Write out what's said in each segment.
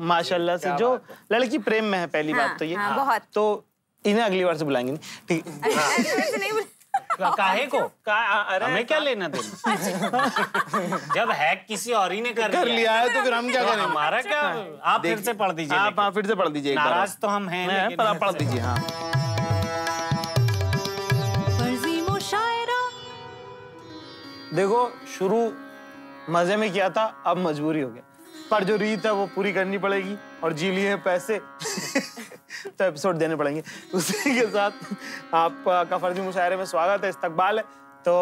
माशाल्लाह से जो लड़की प्रेम में है पहली हाँ, बात तो ये। हाँ, बहुत। तो इन्हें अगली बार से बुलाएँगे ठीक। है काहे को? का- अरे हमें क्या लेना देना? जब हैक किसी और ही ने कर, कर लिया। है तो फिर हम क्या करें हमारा क्या आप फिर से पढ़ दीजिए आप। हाँ फिर से पढ़ दीजिए नाराज़ तो हम हैं पर आप पढ़ दीजिए हाँ। देखो शुरू मज़े में किया था अब मजबूरी हो गया। पर जो रीत है वो पूरी करनी पड़ेगी और जी लिए पैसे तो एपिसोड देने पड़ेंगे उसी के साथ आपका फर्जी मुशायरे में स्वागत है, इस्तकबाल है तो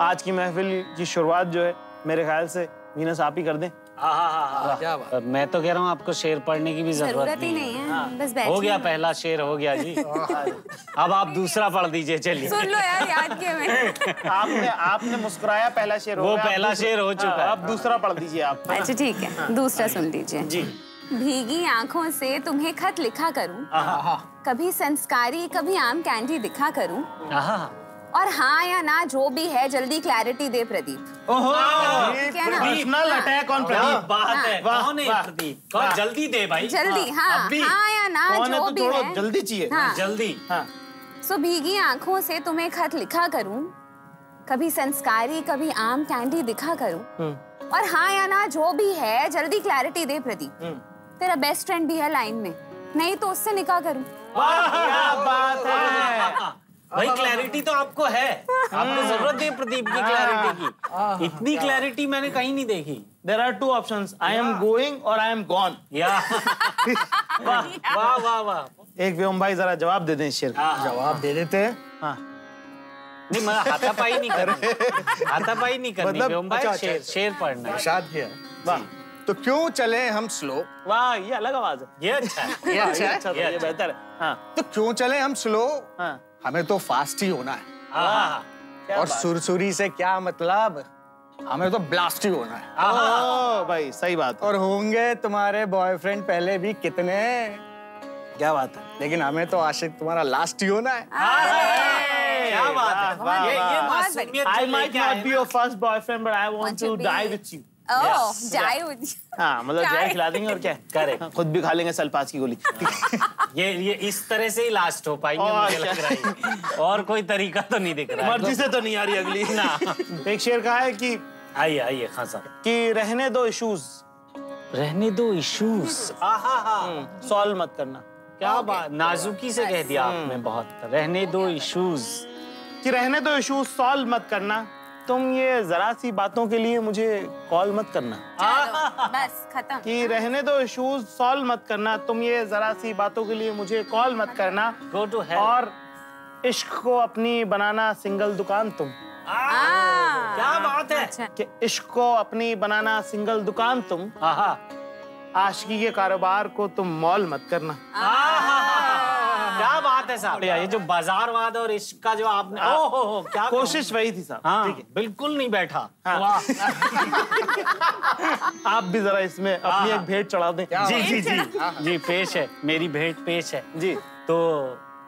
आज की महफिल की शुरुआत जो है, मेरे ख्याल से वीनस आप ही कर दें। क्या मैं तो कह रहा हूँ आपको शेर पढ़ने की भी ज़रूरत ही नहीं नहीं है है। बस हो गया पहला शेर हो गया जी। अब आप दूसरा पढ़ दीजिए चलिए। सुन लो यार याद किया मैंने। आपने आपने मुस्कुराया पहला शेर वो पहला शेर हो चुका हाँ, है। अब दूसरा पढ़ दीजिए आप। अच्छा ठीक है। दूसरा सुन लीजिए जी। भीगी आँखों से तुम्हें खत लिखा करूँ कभी संस्कारी कभी आम कैंडी दिखा करूँ हाँ। और हाँ या ना जो भी है जल्दी क्लैरिटी दे प्रदीप। ओहो! पर्सनल अटैक ऑन प्रदीप बात है। कौन है प्रदीप? कौन? जल्दी दे भाई। जल्दी हाँ। हाँ। या ना जो तो भी है। जल्दी चाहिए। हाँ। जल्दी। हाँ। सो भीगी आँखों से तुम्हें खत लिखा करूँ कभी संस्कारी कभी आम कैंडी दिखा करूँ। और हाँ या ना जो भी है जल्दी क्लैरिटी दे प्रदीप। तेरा बेस्ट फ्रेंड भी है लाइन में। नहीं तो उससे निकाह करूँ। क्या बात है। भाई क्लैरिटी तो आपको है। आपको ज़रूरत है प्रदीप की क्लैरिटी की। इतनी क्लैरिटी मैंने कहीं नहीं देखी। There are two option I am going और आई एम गॉन या वाह वाह वाह वाह। एक व्योम भाई जरा जवाब दे दें इस शेर जवाब दे देते हैं। हाँ। नहीं मैं हाथापाई नहीं करनी। हाथापाई नहीं करनी मतलब- व्योम भाई अच्छा, शेर अच्छा। शेर पढ़ना। है इरशाद किया। वाह। तो क्यों चले हम स्लो वाह ये अलग आवाज़ है। ये अच्छा है। ये अच्छा है? अच्छा ये ये। बेहतर है। हाँ। तो क्यों चले हम स्लो हाँ। हमें तो फास्ट ही होना है। और सुरसुरी से क्या मतलब? हमें तो ब्लास्ट ही होना है। आहा। ओ भाई सही बात है। और होंगे तुम्हारे बॉयफ्रेंड पहले भी कितने? क्या बात है। लेकिन हमें तो आशिक तुम्हारा लास्ट ही होना है। क्या बात है। ये ये। मासूमियत I जो might लेके not आए। be your first boyfriend but I want Want you. हाँ मतलब क्या चाय खिला देंगे और क्या? है? हाँ, खुद भी खा लेंगे सल्फाज की गोली। ये ये इस तरह से ही लास्ट हो पाएँगे और मुझे लग रहा है। और कोई तरीका तो नहीं दिख रहा मर्ज़ी से तो नहीं आ रही अगली। ना। एक शेर कहा है कि आइए आइए खान साहब। कि रहने दो इश्यूज़ रहने दो इश्यूज़ सॉल्व मत करना। क्या बात नाजुकी से कह दिया आपने बहुत। रहने दो इश्यूज़ कि रहने दो इश्यूज़ सॉल्व मत करना। तुम ये जरा सी बातों के लिए मुझे कॉल मत करना। बस खत्म। कि रहने दो इश्यूज़ सॉल्व मत करना। तुम ये जरा सी बातों के लिए मुझे कॉल मत करना। गो टू हेल्प और इश्क को अपनी बनाना सिंगल दुकान तुम। क्या बात है? अच्छा। कि इश्क को अपनी बनाना सिंगल दुकान तुम। आहा। आशिकी के कारोबार को तुम मॉल मत करना। बात है साहब। ये जो बाजारवाद और इश्क का जो आपने ओ हो हो क्या कोशिश वही थी साहब हाँ ठीक है। बिल्कुल नहीं बैठा। हाँ। वाह। आप भी जरा इसमें अपनी एक भेंट चढ़ा दें। जी जी जी। जी पेश है मेरी भेंट पेश है। जी। तो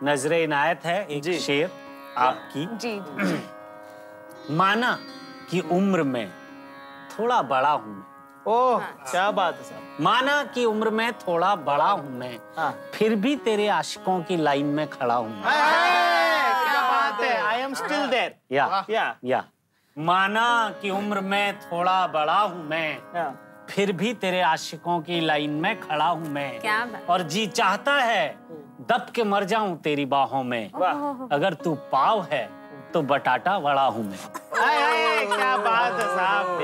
नजरे इनायत है एक शेर आपकी। जी। माना कि उम्र में थोड़ा बड़ा हूँ मैं। ओह क्या बात है साहब। माना कि उम्र में थोड़ा बड़ा हूँ मैं हाँ। फिर भी तेरे आशिकों की लाइन में खड़ा हूँ क्या बात है। आई एम स्टिल देयर या या या माना कि उम्र में थोड़ा बड़ा हूँ मैं या फिर भी तेरे आशिकों की लाइन में खड़ा हूँ मैं। क्या बात। और जी चाहता है दब के मर जाऊँ तेरी बाहों में। अगर तू पाव है तो बटाटा वड़ा हूँ मैं। क्या बात है साहब?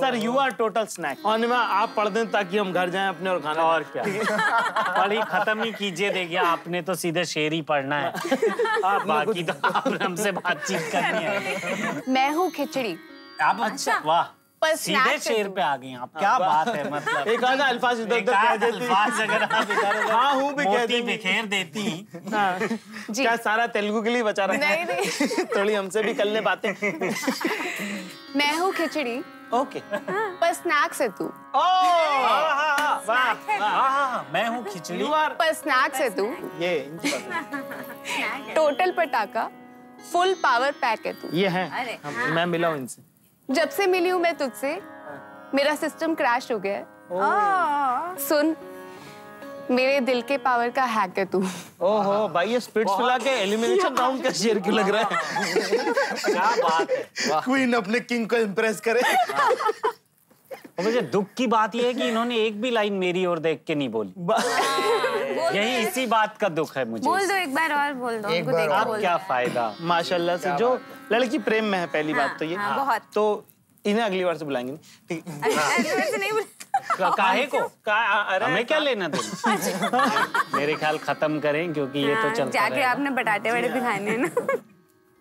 Sir you are total snack और मैं आप पढ़ दें ताकि हम घर जाएँ अपने और खाना और क्या? पढ़ी खत्म ही कीजिए देखिए आपने तो सीधे शेर ही पढ़ना है। आप बाकी तो आपने हमसे बातचीत करनी है। मैं हूँ खिचड़ी। आप अच्छा। वाह। पर सीधे शेर पे आ गई आप क्या बात है मतलब। एक आधा अल्फाज इधर उधर कह देती। अल्फाज अगर आप इधर उधर हाँ हूँ भी कह मोती देंगी। बिखेर देती। हाँ। जी। क्या सारा तेलुगु के लिए बचा रहा है? नहीं, नहीं। थोड़ी हमसे भी कल ने बातें मैं हूँ खिचड़ी। ओके। पर स्नैक्स है तू। वाह। हाँ मैं हूँ खिचड़ी। यू आर पर स्नैक्स है तू। ये टोटल पटाखा फुल पावर पैक है तू। ये है। मैं मिला हूँ इनसे। जब से मिली हूँ मैं तुझसे मेरा सिस्टम क्रैश हो गया है। सुन मेरे दिल के पावर का हैक है तू। ओहो भाई ये स्पिट्स पिला के एलिमिनेशन राउंड का शेयर क्यों लग रहा है? क्या बात है। क्वीन अपने किंग को इम्प्रेस करे। और मुझे दुख की बात यह है कि इन्होंने एक भी लाइन मेरी ओर देख के नहीं बोली। यही इसी बात का दुख है मुझे। बोल दो एक बार और बोल दो एक बार बोल क्या फ़ायदा? माशाल्लाह से जो लड़की प्रेम में है पहली बात तो ये। हाँ, बहुत। तो इन्हें अगली बार से बुलाएँगे नहीं। है। काहे को? का- अरे हमें क्या लेना देना? मेरे ख्याल खत्म करें क्योंकि ये तो हाँ, चलता जाके आपने बटाटे वड़े भी खाने ना।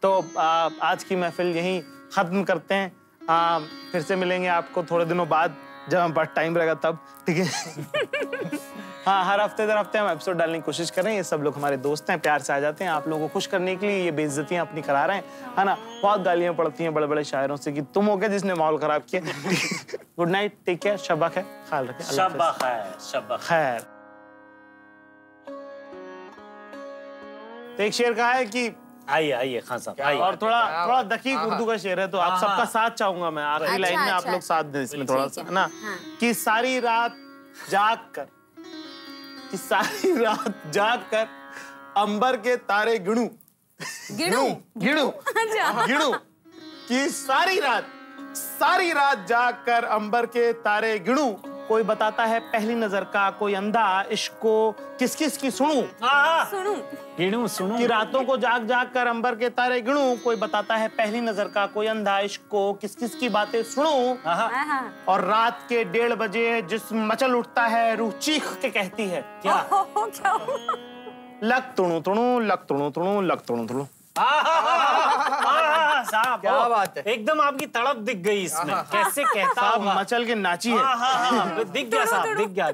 तो आ, आज की महफिल यहीं खत्म करते हैं। आ, फिर से मिलेंगे आपको थोड़े दिनों बाद जब हम पास टाइम रहेगा तब ठीक है? हाँ हर हफ़्ते दर हफ़्ते हम एपिसोड डालने की कोशिश कर रहे हैं। ये सब लोग हमारे दोस्त हैं प्यार से आ जाते हैं। आप लोगों को खुश करने के लिए ये बेइज्जतियाँ अपनी करा रहे हैं। है ना? बहुत गालियाँ पड़ती हैं बड़े बड़े शायरों से कि तुम हो गए जिसने माहौल खराब किया। गुड नाइट टेक केयर शबा खैर ख्याल रखें। हाफिज़। खैर खैर। तो एक शेर कहा है कि आइए आइए खान साहब आइए। और थोड़ा थोड़ा दकीक उर्दू का शेर है तो आप सबका साथ चाहूँगा मैं। आखिरी अच्छा, लाइन में आप अच्छा। लोग साथ दें इसमें थोड़ा सा है, है ना? हाँ। कि सारी रात जाग कर कि सारी रात जाग कर अंबर के तारे गिणू। गिणू? गिणू। अच्छा। गिणू कि सारी रात सारी रात जाग कर अंबर के तारे गिणू। कोई बताता है पहली नज़र का कोई अंधा इश्क को किस किस की सुनूं? सुनू। गिणू सुनो। कि रातों को जाग जाग कर अंबर के तारे गिणूं कोई बताता है पहली नज़र का कोई अंधा इश्क को किस किस की बातें सुनू? हाँ और रात के डेढ़ बजे जिस्म मचल उठता है रूह चीख के कहती है क्या? हो हो क्या? लक तुणु तुणु लक तुणु तुणु लक तुणु तुणु। आहा, साहब क्या बात है? एकदम आपकी तड़प दिख गई इसमें। कैसे कहता होगा मचल के नाची है। हाँ, हाँ, हाँ, दिख गया साहब दिख गया।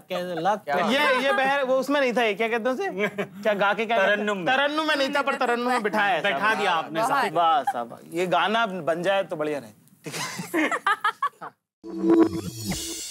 ये ये बहर वो उसमें नहीं था ये क्या कहते हैं उसे? क्या गा के क्या तरन्नुम में। तरन्नुम में नहीं था पर तरन्नुम में बिठाया है बैठा दिया आपने साहब। साहब ये गाना बन जाए तो बढ़िया रहे। ठीक है।